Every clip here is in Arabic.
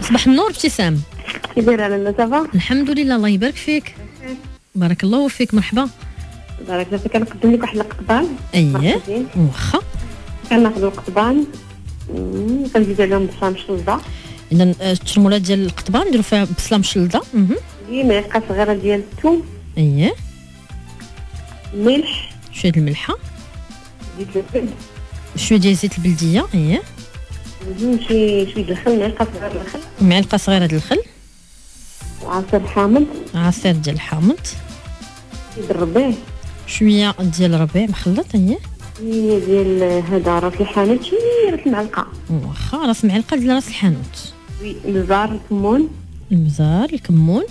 صباح النور ابتسام. كي دايره لاله صافا؟ الحمد لله الله يبارك فيك. بارك الله فيك مرحبا. بارك الله فيك كنقدم لك واحد القطبان. اييه. واخا. كناخذ القطبان. كنزيد عليهم بصله مشلضة. اذا الترمولات ديال القطبان نديرو فيها بصله مشلضة. مهم. دي معلقة صغيرة ديال الثوم. اييه ملح. شوية الملحة. زيت الزبد شوية ديال زيت البلدية اييه شوية د الخل معلقة صغيرة ديال الخل. معلقة صغيرة د الخل. وعصير حامض. عصير ديال الحامض الربيع. شوية ديال الربيع مخلط شوية ديال هذا راس الحانوت شوية راس المعلقة. واخا راس معلقة ديال راس الحانوت. الزار الكمون. المزار الكمون.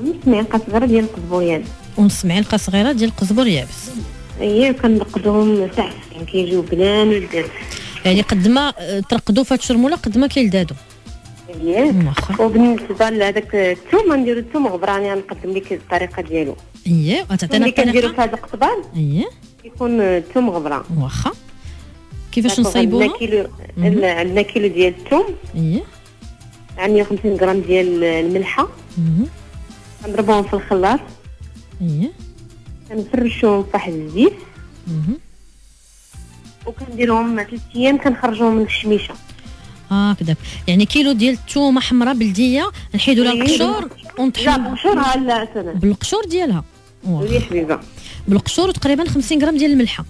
ونص معلقة صغيرة ديال القزبريان. ونص معلقة صغيرة ديال القزبر يابس اييه كنقدهم يعني كيجيو بنان ولذاذ يعني قد ما آه، ترقدوا في هاد الشرمولة قد ما كيلدادوا واخا وبالنسبه لهذاك الثوم غنديرو الثوم غبراني غنقدم لك الطريقة ديالو. اييه وتعطينا اللي كنديرو الطريقة. في هذا القطبان اييه كيكون الثوم غبران. واخا كيفاش نصايبوها؟ عندنا كيلو. عندنا كيلو ديال الثوم. اييه عندنا 150 غرام ديال الملحة. مهم. كنضربوهم في الخلاط. اييه كنفرشوهم في واحد الزيت. وكنديرهم ثلاث أيام كنخرجوهم من الشميشة. هكذا يعني كيلو ديال الثومه حمراء بلدية نحيدوا لها إيه. القشور لا ونطحنوا لا سنه بالقشور ديالها. وي حبيبة. بالقشور وتقريبا 50 غرام ديال الملحة.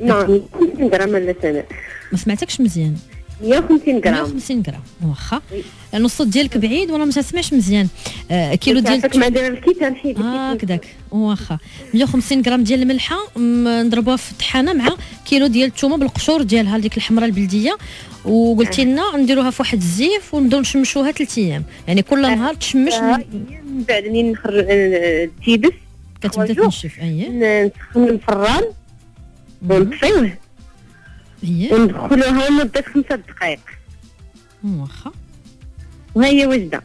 نعم 150 غرام لا سنه ما سمعتكش مزيان. 150 غرام 150 غرام واخا. الصوت ديالك بعيد وأنا ما تسمعش مزيان. آه كيلو ديال تعرفك مع دايره الكيت. نحيد هكذاك واخا. 150 غرام ديال الملحة نضربوها في الطحانة مع كيلو ديال الثومه بالقشور ديالها ديك الحمراء البلدية. وقلتي لنا نديروها في واحد الزيف ونبداو نشمشوها ثلاث أيام. يعني كل نهار تشمش آه، من بعد منين نخرج آه، تيبس كتبدا. تنشف. أييه. نسخن الفران ونطفيوه وندخلوها لمدة خمسة دقائق. واخا. وهي وجدة.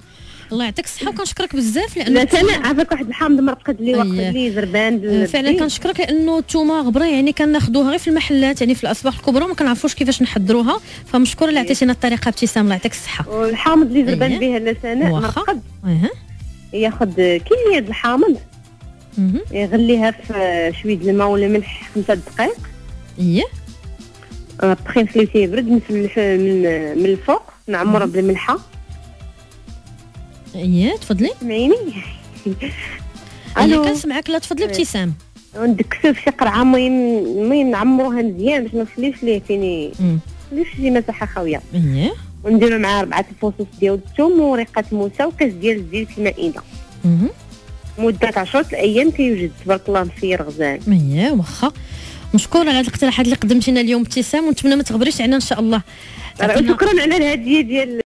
الله يعطيك الصحة وكنشكرك بزاف لأن لا أنا عافاك واحد الحامض مرقد لي وقت أيه. لي زربان آه، فعلا. كنشكرك لأنه الثومه غبرة يعني كناخذوها غير في المحلات يعني في الاسواق الكبرى ما كنعرفوش كيفاش نحضروها. فمشكوره اللي عطيتينا الطريقة ابتسام الله يعطيك الصحة. والحامض اللي زربان. به واخا. مرقد ياخذ كمية د الحامض. يغليها في شوية د الماء ولا ملح خمسة دقائق. اييه طخين خليه تيبرد نفلح من من الفوق نعمرها بالملحة اييه تفضلي. سمعيني؟ اييه ألو. كنسمعك لا تفضلي إيه. ابتسام. وندكسو في شي قرعة المهم المهم نعمروها مزيان باش ما نخليوش ليه فيني. نخليوش شي مساحة خاوية اييه ونديرو معاه ربعة الفصوص ديال الثوم ورقة موسى وكاس ديال الزيت في المائدة. مدة عشرة الأيام كيوجد تبارك الله مفير غزال. اييه واخا. مشكورة على الاقتراحات اللي قدمتينا اليوم ابتسام ونتمنى ما تغبريش علينا إن شاء الله. شكرا على الهدية ديال